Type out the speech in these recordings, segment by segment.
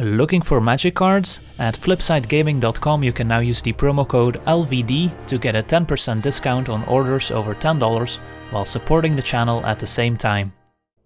Looking for magic cards? At flipsidegaming.com you can now use the promo code LVD to get a 10% discount on orders over $10 while supporting the channel at the same time.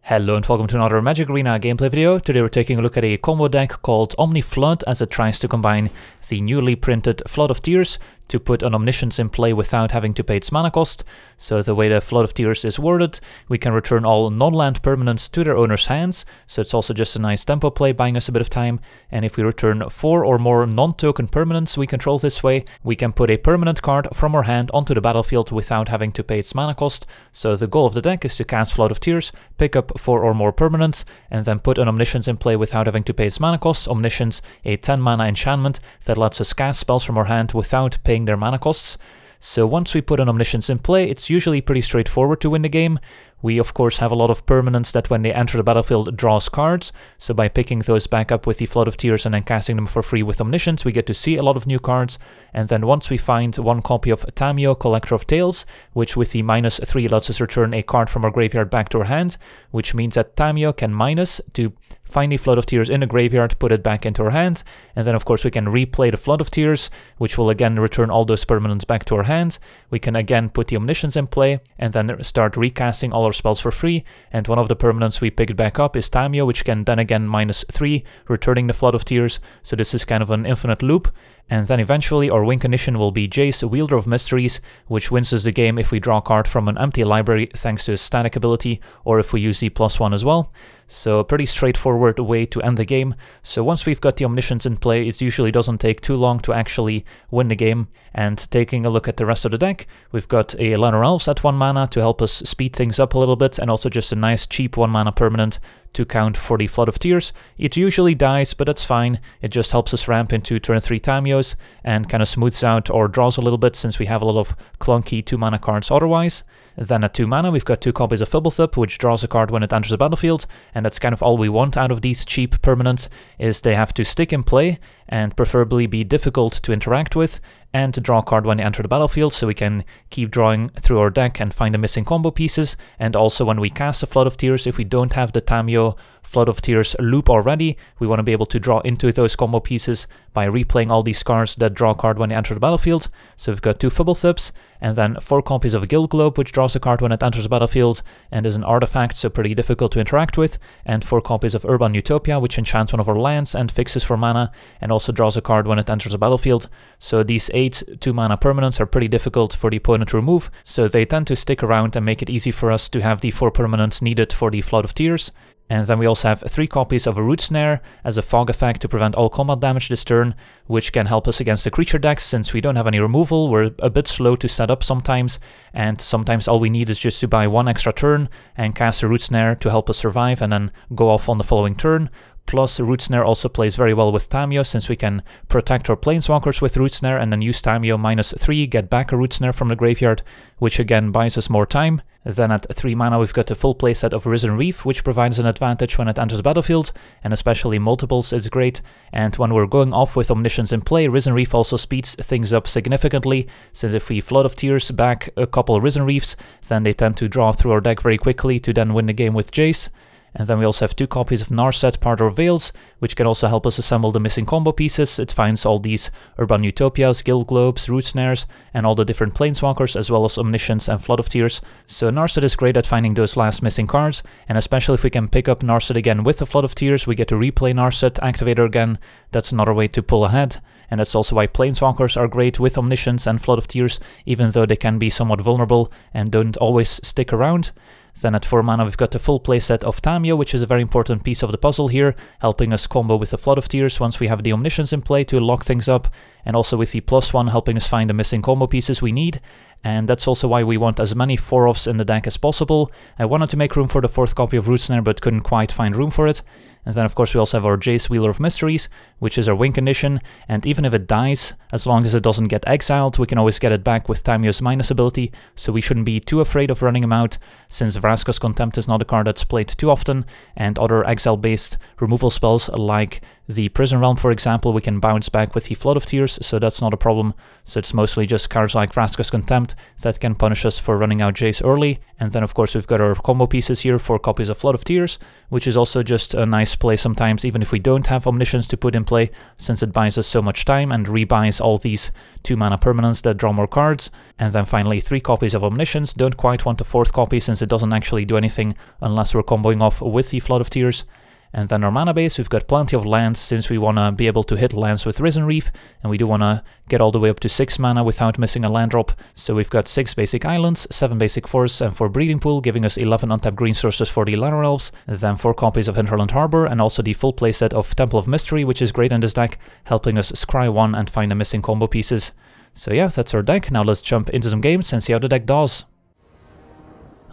Hello and welcome to another Magic Arena gameplay video. Today we're taking a look at a combo deck called Omni Flood as it tries to combine the newly printed Flood of Tears to put an Omniscience in play without having to pay its mana cost. So the way the Flood of Tears is worded, we can return all non-land permanents to their owner's hands, so it's also just a nice tempo play buying us a bit of time. And if we return four or more non-token permanents we control this way, we can put a permanent card from our hand onto the battlefield without having to pay its mana cost. So the goal of the deck is to cast Flood of Tears, pick up four or more permanents, and then put an Omniscience in play without having to pay its mana cost. Omniscience, a 10 mana enchantment that lets us cast spells from our hand without paying their mana costs. So once we put an Omniscience in play, it's usually pretty straightforward to win the game. We of course have a lot of permanents that when they enter the battlefield draws cards, so by picking those back up with the Flood of Tears and then casting them for free with Omniscience, we get to see a lot of new cards, and then once we find one copy of Tamiyo, Collector of Tales, which with the minus 3 lets us return a card from our graveyard back to our hand, which means that Tamiyo can minus to the Flood of Tears in the graveyard, put it back into our hand, and then of course we can replay the Flood of Tears, which will again return all those permanents back to our hand. We can again put the Omniscience in play, and then start recasting all our spells for free, and one of the permanents we picked back up is Tamiyo, which can then again minus 3, returning the Flood of Tears, so this is kind of an infinite loop. And then eventually our win condition will be Jace, Wielder of Mysteries, which wins us the game if we draw a card from an empty library thanks to his static ability, or if we use the plus one as well. So a pretty straightforward way to end the game. So once we've got the Omniscience in play, it usually doesn't take too long to actually win the game. And taking a look at the rest of the deck, we've got a Llanowar Elves at 1 mana to help us speed things up a little bit, and also just a nice cheap 1 mana permanent to count for the Flood of Tears. It usually dies, but that's fine. It just helps us ramp into turn 3 Tamiyos and kind of smooths out or draws a little bit since we have a lot of clunky 2 mana cards otherwise. Then at 2 mana we've got 2 copies of Fblthp, which draws a card when it enters the battlefield, and that's kind of all we want out of these cheap permanents, is they have to stick in play, and preferably be difficult to interact with, and to draw a card when they enter the battlefield so we can keep drawing through our deck and find the missing combo pieces, and also when we cast a Flood of Tears, if we don't have the Tamiyo Flood of Tears loop already, we want to be able to draw into those combo pieces by replaying all these cards that draw a card when they enter the battlefield. So we've got two Fblthps, and then four copies of a Guild Globe, which draws a card when it enters the battlefield and is an artifact, so pretty difficult to interact with, and four copies of Urban Utopia, which enchants one of our lands and fixes for mana, and also draws a card when it enters the battlefield. So these eight 2 mana permanents are pretty difficult for the opponent to remove, so they tend to stick around and make it easy for us to have the 4 permanents needed for the Flood of Tears. And then we also have three copies of a Root Snare as a fog effect to prevent all combat damage this turn, which can help us against the creature decks since we don't have any removal, we're a bit slow to set up sometimes, and sometimes all we need is just to buy one extra turn and cast a Root Snare to help us survive and then go off on the following turn. Plus, Root Snare also plays very well with Tamiyo since we can protect our Planeswalkers with Root Snare and then use Tamiyo minus 3, get back a Root Snare from the graveyard, which again buys us more time. Then at 3 mana we've got a full playset of Risen Reef, which provides an advantage when it enters the battlefield, and especially multiples it's great. And when we're going off with Omniscience in play, Risen Reef also speeds things up significantly, since if we Flood of Tears back a couple Risen Reefs, then they tend to draw through our deck very quickly to then win the game with Jace. And then we also have two copies of Narset Parter of Veils, which can also help us assemble the missing combo pieces. It finds all these Urban Utopias, Guild Globes, Root Snares, and all the different Planeswalkers, as well as Omniscience and Flood of Tears. So Narset is great at finding those last missing cards, and especially if we can pick up Narset again with a Flood of Tears, we get to replay Narset, Activator again. That's another way to pull ahead. And that's also why Planeswalkers are great with Omniscience and Flood of Tears, even though they can be somewhat vulnerable and don't always stick around. Then at 4 mana we've got the full playset of Tamiyo, which is a very important piece of the puzzle here, helping us combo with the Flood of Tears once we have the Omniscience in play to lock things up, and also with the plus 1 helping us find the missing combo pieces we need, and that's also why we want as many 4-offs in the deck as possible. I wanted to make room for the fourth copy of Root Snare, but couldn't quite find room for it. And then of course we also have our Jace Wielder of Mysteries, which is our win condition, and even if it dies, as long as it doesn't get exiled, we can always get it back with Tamiyo's minus ability, so we shouldn't be too afraid of running him out, since Vraska's Contempt is not a card that's played too often, and other exile-based removal spells like the Prison Realm, for example, we can bounce back with the Flood of Tears, so that's not a problem. So it's mostly just cards like Vraska's Contempt that can punish us for running out Jace early, And then of course we've got our combo pieces here, four copies of Flood of Tears, which is also just a nice play sometimes, even if we don't have Omniscience to put in play, since it buys us so much time and rebuys all these 2 mana permanents that draw more cards. And then finally three copies of Omniscience, don't quite want a fourth copy since it doesn't actually do anything unless we're comboing off with the Flood of Tears. And then our mana base, we've got plenty of lands since we want to be able to hit lands with Risen Reef, and we do want to get all the way up to 6 mana without missing a land drop. So we've got 6 basic islands, 7 basic forests, and 4 breeding pool, giving us 11 untapped green sources for the Llanowar Elves, then 4 copies of Hinterland Harbor, and also the full playset of Temple of Mystery, which is great in this deck, helping us scry 1 and find the missing combo pieces. So yeah, that's our deck. Now let's jump into some games and see how the deck does.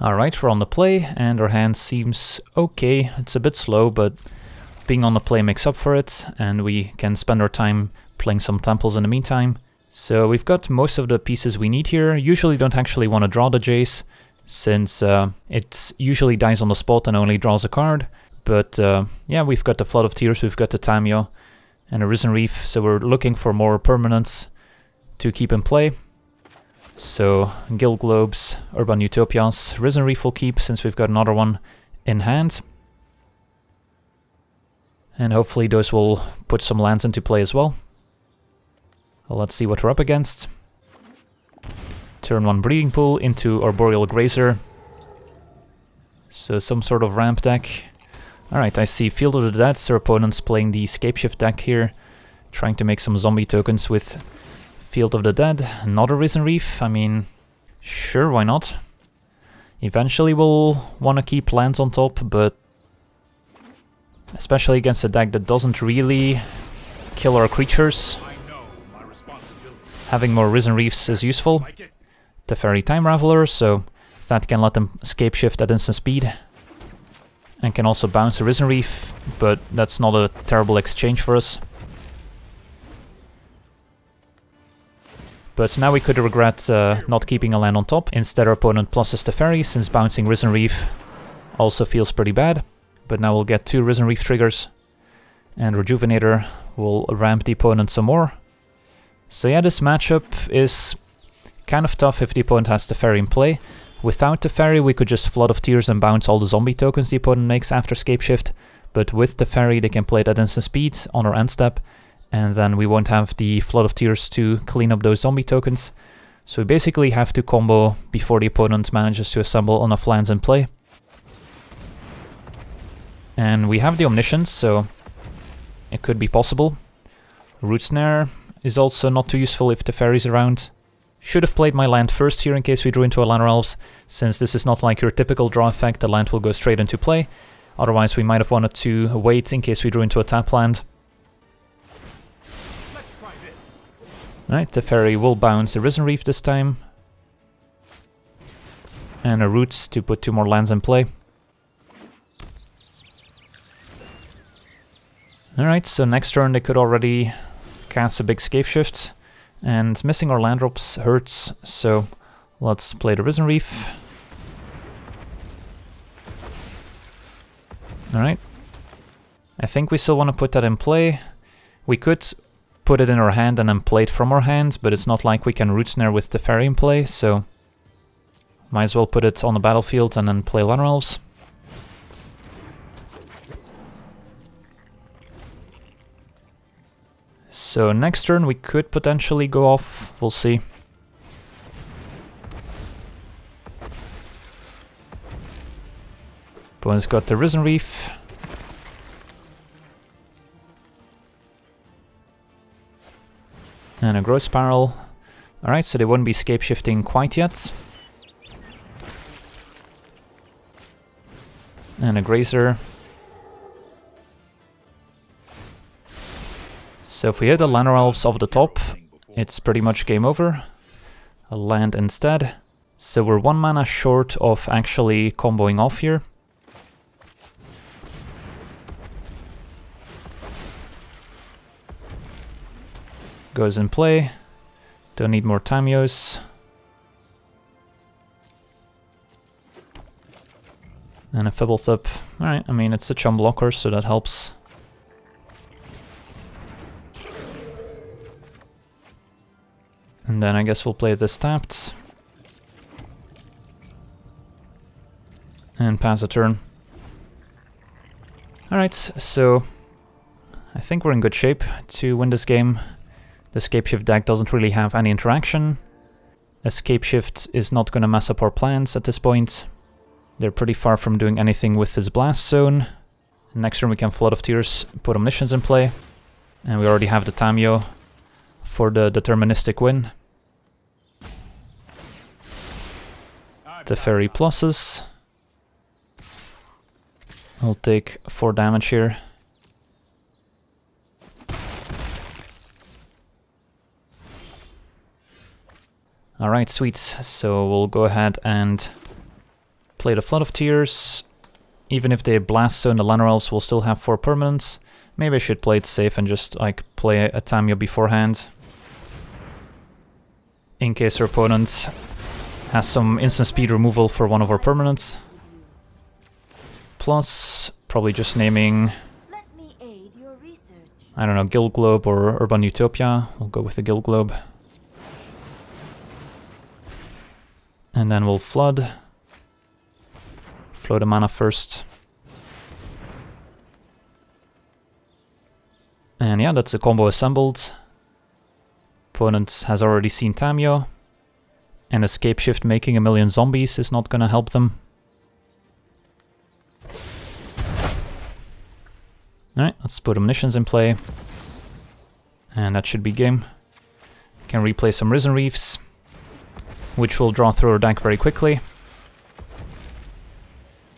Alright, we're on the play, and our hand seems okay. It's a bit slow, but being on the play makes up for it, and we can spend our time playing some temples in the meantime. So we've got most of the pieces we need here. Usually don't actually want to draw the Jace, since uh, it usually dies on the spot and only draws a card. But uh, yeah, we've got the Flood of Tears, we've got the Tamiyo, and a Risen Reef, so we're looking for more permanents to keep in play. So Guild Globes, Urban Utopias, Risen Reef keep since we've got another one in hand. And hopefully those will put some lands into play as well. well let's see what we're up against. Turn 1 Breeding Pool into Arboreal Grazer. So some sort of ramp deck. Alright, I see Field of the Dead, so opponents playing the Scapeshift deck here. Trying to make some zombie tokens with Field of the Dead. Not a Risen Reef, I mean, sure, why not? Eventually we'll want to keep lands on top, but Especially against a deck that doesn't really kill our creatures. Having more Risen Reefs is useful. Teferi Time Raveler, so that can let them Scapeshift at instant speed. And can also bounce a Risen Reef, but that's not a terrible exchange for us. But now we could regret uh, not keeping a land on top. Instead our opponent pluses Teferi, since bouncing Risen Reef also feels pretty bad. But now we'll get two Risen Reef triggers. And Rejuvenator will ramp the opponent some more. So yeah, this matchup is kind of tough if the opponent has Teferi in play. Without Teferi, we could just Flood of Tears and bounce all the zombie tokens the opponent makes after Scapeshift. But with Teferi, they can play it at instant speed on our end step. And then we won't have the Flood of Tears to clean up those zombie tokens. So we basically have to combo before the opponent manages to assemble enough lands in play. And we have the Omniscience, so it could be possible. Root Snare is also not too useful if the Teferi's around. Should have played my land first here in case we drew into a Llanowar Elves, since this is not like your typical draw effect, the land will go straight into play. Otherwise we might have wanted to wait in case we drew into a tap land. Alright, Teferi will bounce a Risen Reef this time. And a Roots to put two more lands in play. Alright, so next turn they could already cast a big Scapeshift, and missing our land drops hurts, so let's play the Risen Reef. Alright. I think we still want to put that in play. We could put it in our hand and then play it from our hand, but it's not like we can Root Snare with Teferi in play, so might as well put it on the battlefield and then play Llanowar Elves. So next turn we could potentially go off, we'll see. Opponent's got the Risen Reef. And a Growth Spiral. Alright, so they won't be scape shifting quite yet. And a Grazer. So if we hit the Llanowar Elves off the top, it's pretty much game over. A land instead. So we're one mana short of actually comboing off here. Goes in play. Don't need more Tamiyos. And a Fblthp. Alright, I mean it's a chum blocker, so that helps. And then I guess we'll play this tapped. And pass a turn. Alright, so I think we're in good shape to win this game. The Scapeshift deck doesn't really have any interaction. Scapeshift is not going to mess up our plans at this point. They're pretty far from doing anything with this Blast Zone. Next turn we can Flood of Tears, put Omniscience in play. And we already have the Tamiyo for the deterministic win. Teferi pluses. I'll take 4 damage here. Alright, sweet. So we'll go ahead and play the Flood of Tears. Even if they blast zone the Llanowar Elves, will still have 4 permanents. Maybe I should play it safe and just like play a Tamiyo beforehand. In case our opponent has some instant speed removal for one of our permanents. Plus, probably just naming, I don't know, Guild Globe or Urban Utopia. We'll go with the Guild Globe. And then we'll Flood. Flow the mana first. And yeah, that's a combo assembled. Opponent has already seen Tamiyo. And Scapeshift making a million zombies is not gonna help them. Alright, let's put Omniscience in play. And that should be game. Can replay some Risen Reefs, which will draw through our deck very quickly.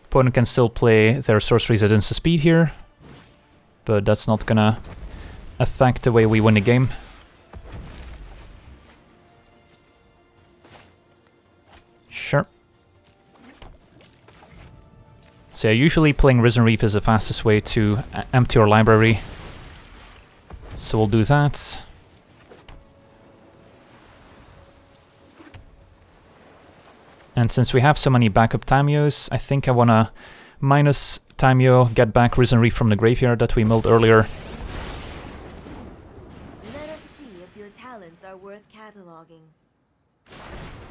Opponent can still play their sorceries at instant speed here, but that's not gonna affect the way we win the game. Sure. So yeah, usually playing Risen Reef is the fastest way to uh, empty our library. So we'll do that. And since we have so many backup Tamiyos, I think I wanna minus Tamiyo, get back Risen Reef from the graveyard that we milled earlier.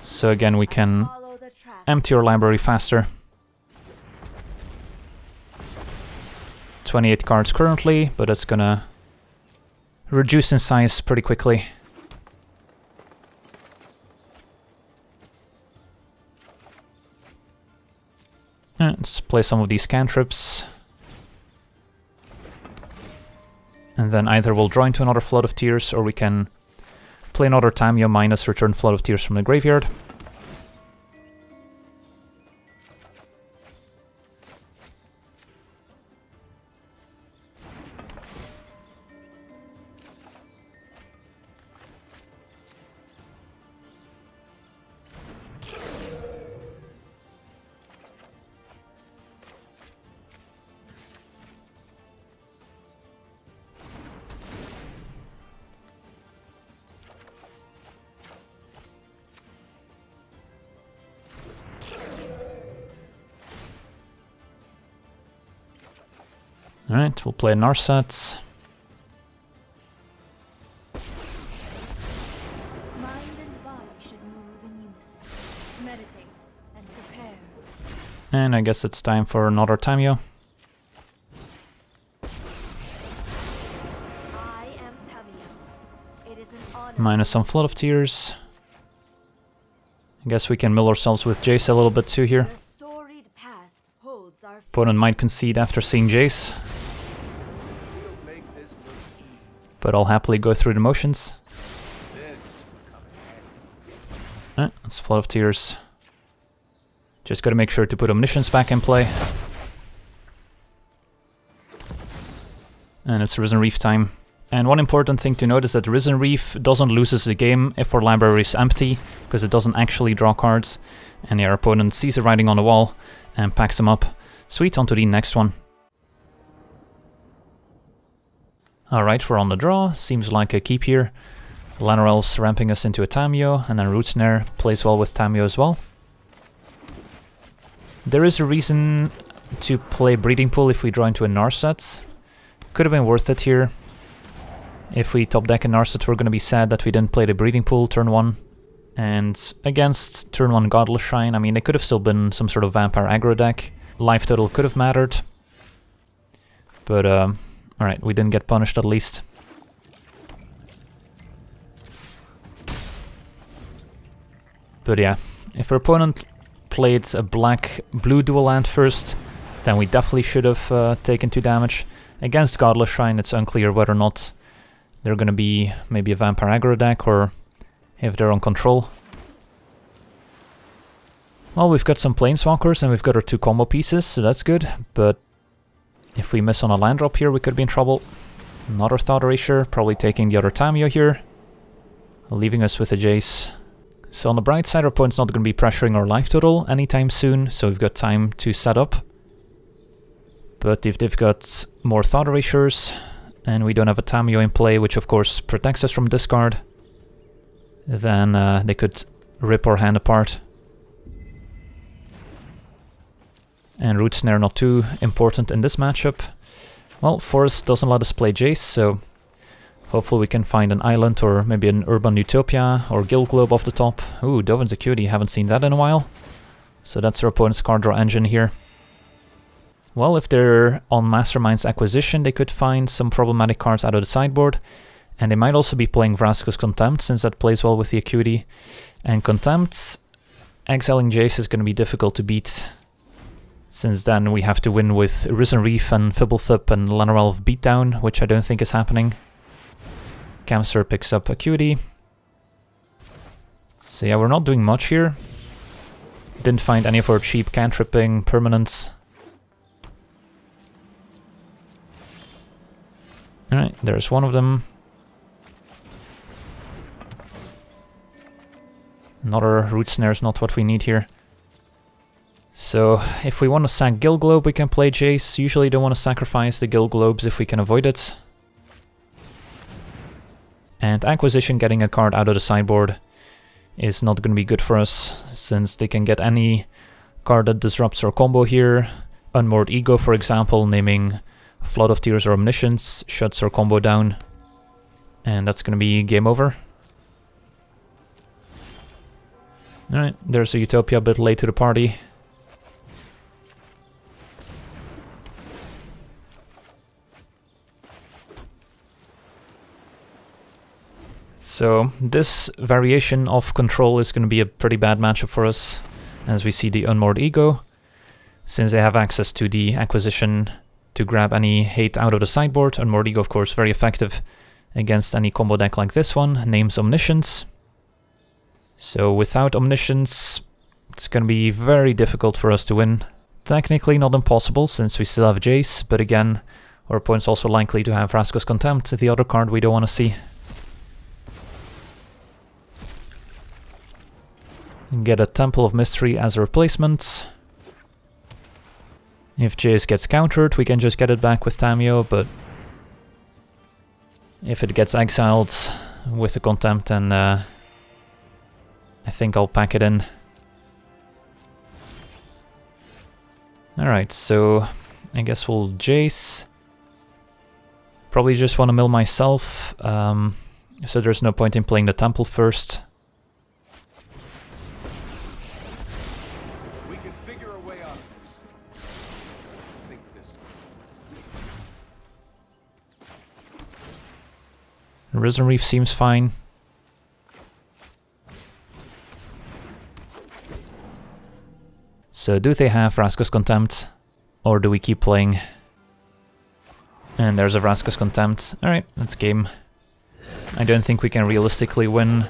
So again, we can empty our library faster. 28 cards currently, but it's gonna reduce in size pretty quickly. Let's play some of these cantrips. And then either we'll draw into another Flood of Tears, or we can play another Tamiyo minus return Flood of Tears from the graveyard. Alright, we'll play Narsats. And I guess it's time for another Tamiyo. Minus some Flood of Tears. I guess we can mill ourselves with Jace a little bit too here. Opponent might concede after seeing Jace. But I'll happily go through the motions. Right, that's Flood of Tears. Just gotta make sure to put Omniscience back in play. And it's Risen Reef time. And one important thing to note is that Risen Reef doesn't lose us the game if our library is empty, because it doesn't actually draw cards, and our opponent sees it writing on the wall and packs them up. Sweet, on to the next one. Alright, we're on the draw. Seems like a keep here. Llanowar Elves ramping us into a Tamiyo, and then Root Snare plays well with Tamiyo as well. There is a reason to play Breeding Pool if we draw into a Narset. Could have been worth it here. If we top deck a Narset, we're going to be sad that we didn't play the Breeding Pool turn 1. And against turn 1 Godless Shrine, I mean, it could have still been some sort of Vampire aggro deck. life total could have mattered. But, um, alright, we didn't get punished at least. But yeah, if our opponent played a black-blue dual land first, then we definitely should have uh, taken 2 damage. Against Godless Shrine, it's unclear whether or not they're gonna be maybe a Vampire aggro deck, or if they're on control. Well, we've got some Planeswalkers and we've got our two combo pieces, so that's good, but if we miss on a land drop here, we could be in trouble. Another Thought Erasure, probably taking the other Tamiyo here, leaving us with a Jace. So on the bright side, our opponent's not going to be pressuring our life total anytime soon, so we've got time to set up. But if they've got more Thought Erasures, and we don't have a Tamiyo in play, which of course protects us from discard, then uh, they could rip our hand apart. And Root Snare not too important in this matchup. Well, Forest doesn't let us play Jace, so Hopefully we can find an island or maybe an urban utopia or guild globe off the top. Ooh, Dovin's Acuity, haven't seen that in a while. So that's our opponent's card draw engine here. Well, if they're on Mastermind's acquisition, they could find some problematic cards out of the sideboard. And they might also be playing Vraska's Contempt, since that plays well with the Acuity. And Contempt, exiling Jace is going to be difficult to beat. Since then we have to win with Risen Reef and Fblthp and Llanoweln Beatdown, which I don't think is happening. Camster picks up Acuity. So yeah, we're not doing much here. Didn't find any of our cheap cantripping permanents. Alright, there's one of them. Another root snare is not what we need here. So, if we want to sack Guild Globe, we can play Jace. Usually don't want to sacrifice the Guild Globes if we can avoid it. And Acquisition getting a card out of the sideboard is not going to be good for us, since they can get any card that disrupts our combo here. Unmoored Ego, for example, naming Flood of Tears or Omniscience shuts our combo down. And that's going to be game over. Alright, there's a Utopia a bit late to the party. So this variation of control is going to be a pretty bad matchup for us, as we see the Unmoored Ego, since they have access to the acquisition to grab any hate out of the sideboard. Unmoored Ego, of course, very effective against any combo deck like this one, names Omniscience. So without Omniscience, it's going to be very difficult for us to win. Technically not impossible, since we still have Jace, but again, our opponent's also likely to have Vraska's Contempt, the other card we don't want to see. Get a Temple of Mystery as a replacement. If Jace gets countered, we can just get it back with Tamiyo, but if it gets exiled with the Contempt, then uh, I think I'll pack it in. Alright, so I guess we'll Jace. Probably just want to mill myself, um, so there's no point in playing the Temple first. Risen Reef seems fine. So do they have Vraska's Contempt? Or do we keep playing? And there's a Vraska's Contempt. Alright, that's game. I don't think we can realistically win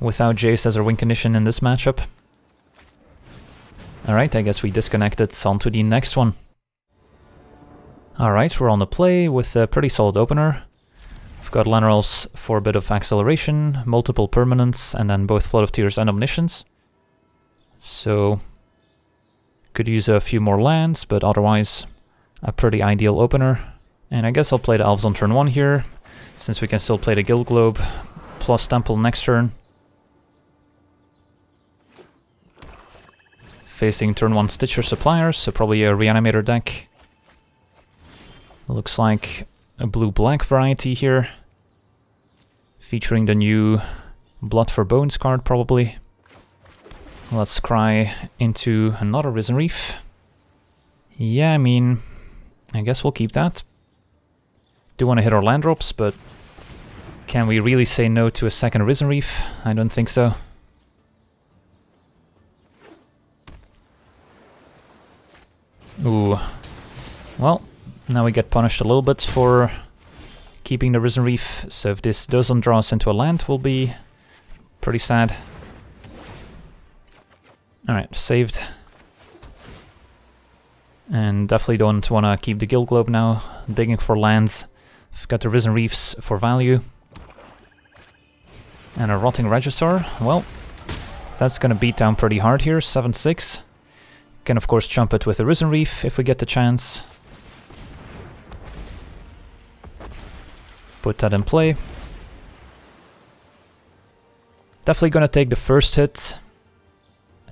without Jace as our win condition in this matchup. Alright, I guess we disconnected on to the next one. Alright, we're on the play with a pretty solid opener got Llanowelns for a bit of acceleration, multiple permanents, and then both Flood of Tears and Omniscience. So, could use a few more lands, but otherwise a pretty ideal opener. And I guess I'll play the Elves on turn 1 here, since we can still play the Guild Globe, plus Temple next turn. Facing turn 1 Stitcher Suppliers, so probably a Reanimator deck. Looks like a blue-black variety here featuring the new Blood for Bones card, probably. Let's cry into another Risen Reef. Yeah, I mean, I guess we'll keep that. Do want to hit our land drops, but can we really say no to a second Risen Reef? I don't think so. Ooh. Well, now we get punished a little bit for keeping the Risen Reef, so if this doesn't draw us into a land, we'll be pretty sad. Alright, saved. And definitely don't want to keep the Guild Globe now, digging for lands. I've got the Risen Reefs for value. And a Rotting Regisaur, well, that's gonna beat down pretty hard here, 7-6. Can of course jump it with a Risen Reef if we get the chance. Put that in play. Definitely gonna take the first hit,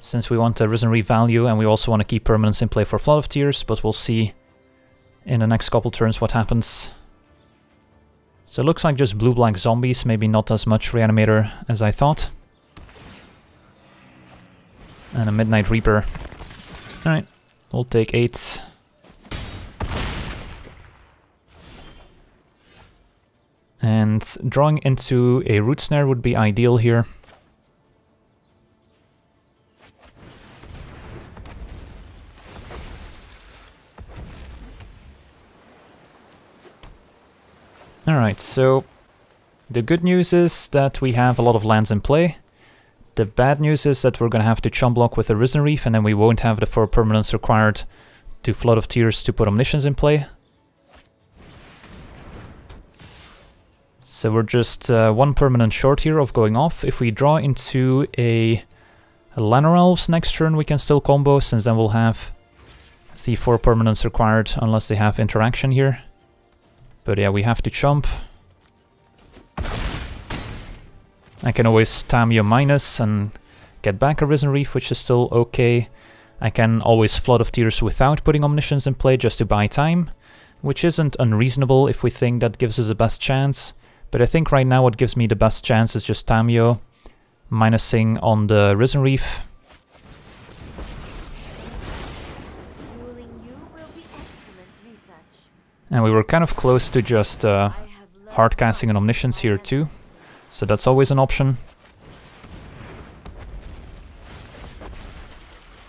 since we want a Risen Revalue and we also want to keep permanence in play for Flood of Tears, but we'll see in the next couple turns what happens. So it looks like just blue-black zombies, maybe not as much Reanimator as I thought. And a Midnight Reaper. Alright, we'll take 8. And drawing into a Root Snare would be ideal here. Alright, so the good news is that we have a lot of lands in play. The bad news is that we're going to have to chum block with the Risen Reef and then we won't have the 4 permanents required to Flood of Tears to put Omniscience in play. So we're just uh, one permanent short here of going off. If we draw into a, a Elves next turn we can still combo since then we'll have the 4 permanents required unless they have interaction here. But yeah, we have to chump. I can always Tamiyo minus and get back a Risen Reef, which is still okay. I can always Flood of Tears without putting Omniscience in play just to buy time, which isn't unreasonable if we think that gives us the best chance. But I think right now what gives me the best chance is just Tamiyo minusing on the Risen Reef. And we were kind of close to just uh, hardcasting an Omniscience here too. So that's always an option.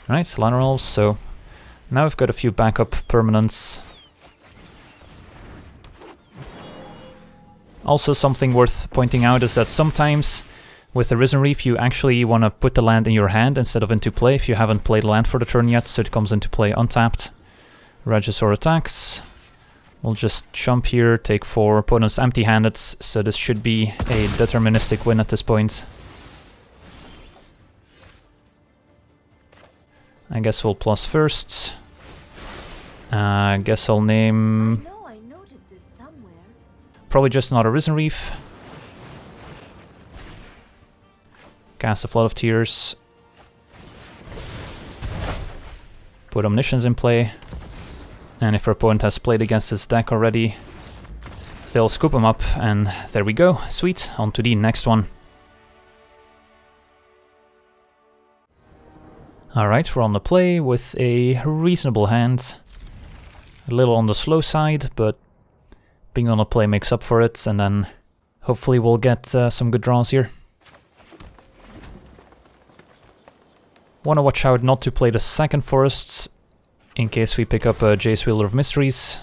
Right, Llanowar so now we've got a few backup permanents. Also something worth pointing out is that sometimes with the Risen Reef you actually want to put the land in your hand instead of into play if you haven't played land for the turn yet, so it comes into play untapped. Regisaur attacks. We'll just jump here, take four opponents empty-handed, so this should be a deterministic win at this point. I guess we'll plus first. Uh, I guess I'll name... Probably just another Risen Reef. Cast a Flood of Tears. Put Omniscience in play. And if our opponent has played against this deck already, they'll scoop him up, and there we go. Sweet, on to the next one. Alright, we're on the play with a reasonable hand. A little on the slow side, but being on the play makes up for it, and then hopefully we'll get uh, some good draws here. Want to watch out not to play the second forests in case we pick up a Jace Wielder of Mysteries.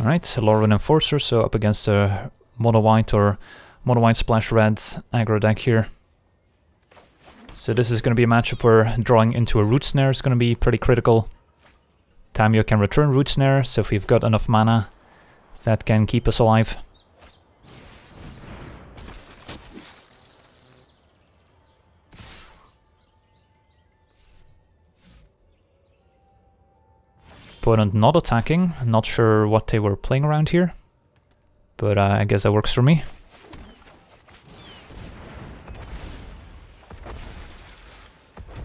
Alright, Law-Rune Enforcer, so up against a Mono White or Mono White Splash Red aggro deck here. So this is going to be a matchup where drawing into a Root Snare is going to be pretty critical. Tamiyo can return Root Snare, so if we've got enough mana, that can keep us alive. opponent not attacking. Not sure what they were playing around here. But uh, I guess that works for me.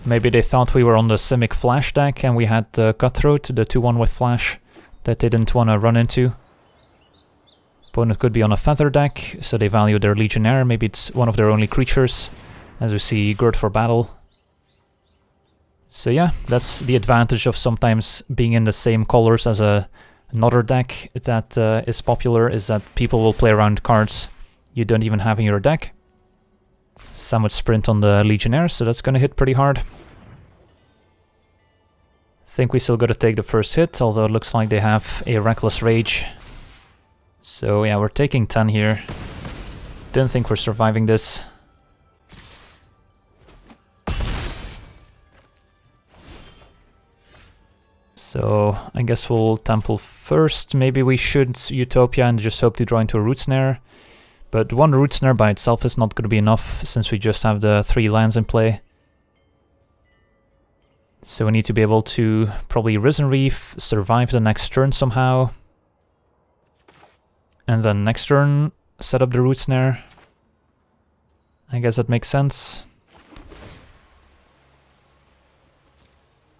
Maybe they thought we were on the Simic Flash deck and we had the Cutthroat, the 2-1 with Flash, that they didn't want to run into. Opponent could be on a Feather deck, so they value their Legionnaire, maybe it's one of their only creatures, as we see Gird for Battle. So yeah, that's the advantage of sometimes being in the same colors as a another deck that uh, is popular, is that people will play around cards you don't even have in your deck. Samut's Sprint on the Legionnaire, so that's gonna hit pretty hard. Think we still gotta take the first hit, although it looks like they have a Reckless Rage. So yeah, we're taking 10 here. Don't think we're surviving this. So I guess we'll Temple first. Maybe we should Utopia and just hope to draw into a Root Snare. But one Root Snare by itself is not going to be enough since we just have the three lands in play. So we need to be able to probably Risen Reef, survive the next turn somehow. And then next turn, set up the Root Snare. I guess that makes sense.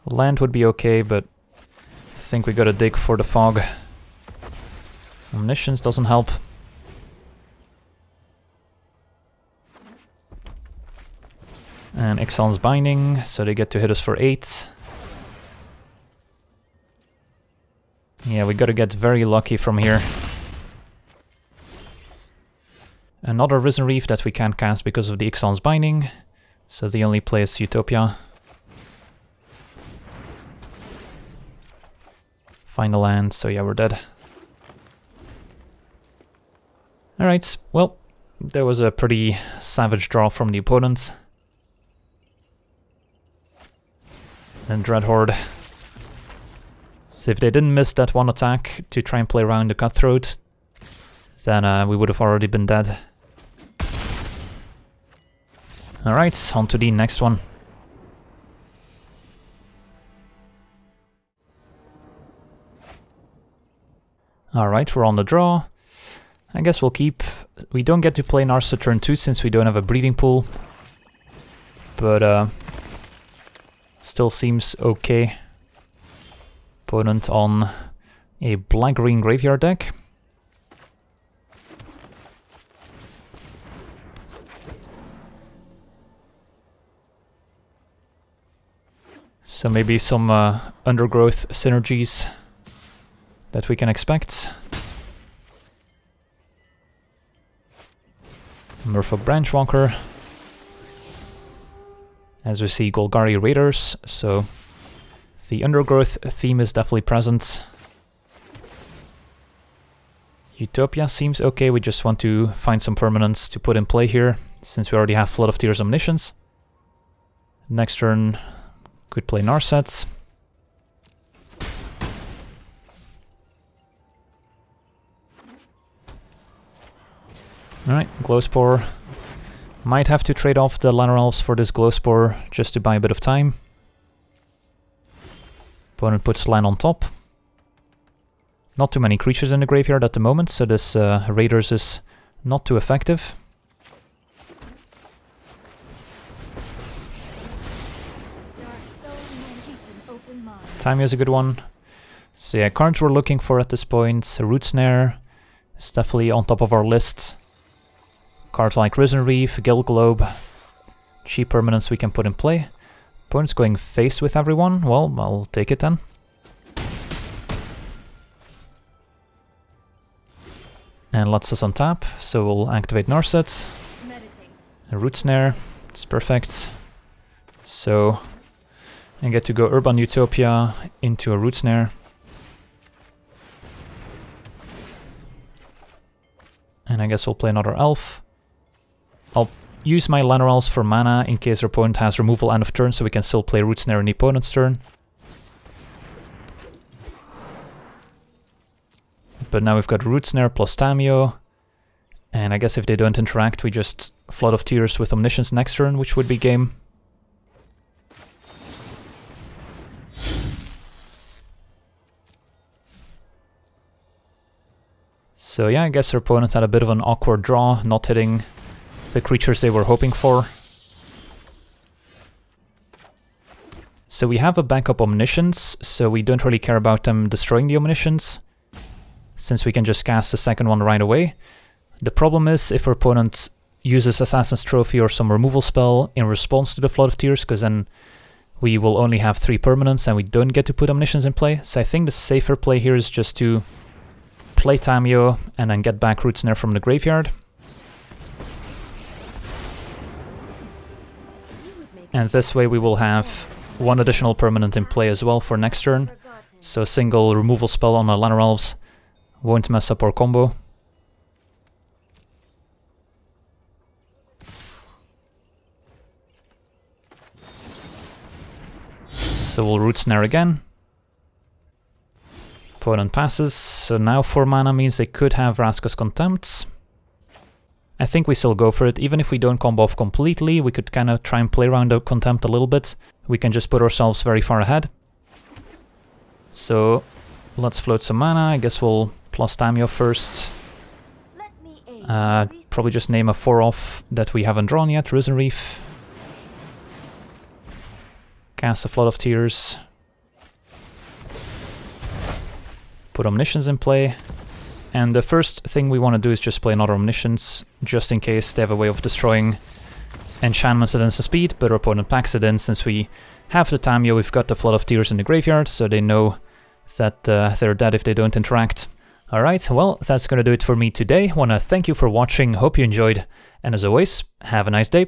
Land would be okay, but I think we gotta dig for the fog. Omniscience doesn't help. And Ixalan's Binding, so they get to hit us for 8. Yeah, we gotta get very lucky from here. Another Risen Reef that we can't cast because of the Ixalan's Binding, so the only play is Utopia. Find a land, so yeah, we're dead. Alright, well, there was a pretty savage draw from the opponent. And Dreadhorde. So if they didn't miss that one attack to try and play around the Cutthroat, then uh, we would have already been dead. Alright, on to the next one. Alright, we're on the draw. I guess we'll keep... We don't get to play Narsa turn 2 since we don't have a breeding pool. But uh, Still seems okay. Opponent on a black-green graveyard deck. So maybe some uh, undergrowth synergies that we can expect. Merfolk Branchwalker as we see Golgari Raiders, so the undergrowth theme is definitely present. Utopia seems okay, we just want to find some permanents to put in play here, since we already have Flood of Tears Omniscience. Next turn, could play Narsets. Alright, Glowspore might have to trade off the Llanowar for this Glowspore just to buy a bit of time. Opponent puts land on top. Not too many creatures in the graveyard at the moment, so this uh, Raiders is not too effective. Tamiyo is a good one. So yeah, cards we're looking for at this point. Root Snare is definitely on top of our list. Cards like Risen Reef, Guild Globe, cheap permanents we can put in play. Opponent's going face with everyone, well, I'll take it then. And lets us untap, so we'll activate Narset. A Root Snare, it's perfect. So, I get to go Urban Utopia into a Root Snare. And I guess we'll play another Elf. Use my Elves for mana in case our opponent has removal end of turn, so we can still play Root Snare in the opponent's turn. But now we've got Root Snare plus Tamiyo. And I guess if they don't interact, we just Flood of Tears with Omniscience next turn, which would be game. So yeah, I guess our opponent had a bit of an awkward draw, not hitting the creatures they were hoping for. So we have a backup Omniscience, so we don't really care about them destroying the Omniscience, since we can just cast the second one right away. The problem is if our opponent uses Assassin's Trophy or some removal spell in response to the Flood of Tears, because then we will only have three permanents and we don't get to put Omniscience in play. So I think the safer play here is just to play Tamiyo and then get back Root Snare from the graveyard. And this way we will have one additional permanent in play as well for next turn. So a single removal spell on our Llanowar Elves won't mess up our combo. So we'll Root Snare again. Opponent passes, so now 4 mana means they could have Vraska's Contempts. I think we still go for it, even if we don't combo off completely, we could kind of try and play around the Contempt a little bit. We can just put ourselves very far ahead. So let's float some mana, I guess we'll plus Tamiyo first. Uh, probably just name a 4 off that we haven't drawn yet, Risen Reef. Cast a Flood of Tears. Put Omniscience in play. And the first thing we want to do is just play another Omniscience, just in case they have a way of destroying enchantments at instant speed, but our opponent packs it in since we have the Tamiyo, we've got the Flood of Tears in the graveyard, so they know that uh, they're dead if they don't interact. Alright, well, that's gonna do it for me today. Wanna thank you for watching, hope you enjoyed, and as always, have a nice day.